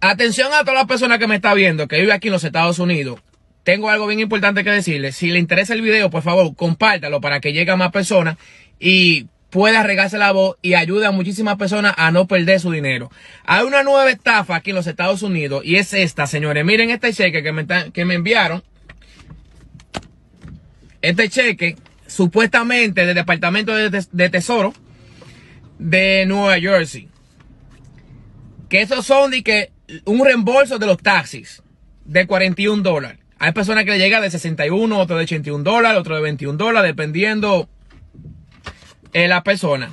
Atención a todas las personas que me está viendo, que vive aquí en los Estados Unidos. Tengo algo bien importante que decirles. Si le interesa el video, por favor, compártalo para que llegue a más personas y pueda regarse la voz y ayude a muchísimas personas a no perder su dinero. Hay una nueva estafa aquí en los Estados Unidos y es esta, señores. Miren este cheque que me, que me enviaron. Este cheque, supuestamente del Departamento de, de Tesoro de Nueva Jersey. Que esos son de que un reembolso de los taxis de 41 dólares. Hay personas que le llega de 61, otro de 81 dólares, otro de 21 dólares, dependiendo de la persona.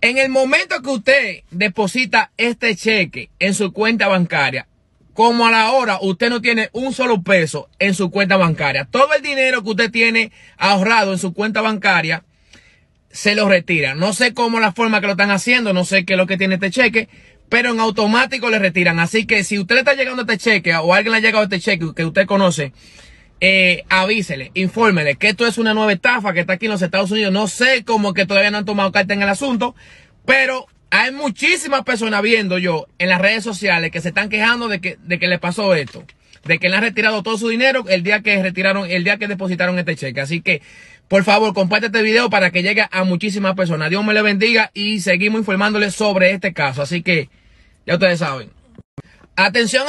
En el momento que usted deposita este cheque en su cuenta bancaria, como a la hora usted no tiene un solo peso en su cuenta bancaria, todo el dinero que usted tiene ahorrado en su cuenta bancaria se lo retira. No sé cómo la forma que lo están haciendo, no sé qué es lo que tiene este cheque, pero en automático le retiran. Así que si usted le está llegando este cheque o alguien le ha llegado este cheque que usted conoce, eh, avísele, infórmele que esto es una nueva estafa que está aquí en los Estados Unidos. No sé cómo que todavía no han tomado carta en el asunto, pero hay muchísimas personas viendo yo en las redes sociales que se están quejando de que, de que le pasó esto. De que le han retirado todo su dinero el día que retiraron, el día que depositaron este cheque. Así que, por favor, comparte este video para que llegue a muchísimas personas. Dios me le bendiga y seguimos informándoles sobre este caso. Así que, ya ustedes saben. Atención a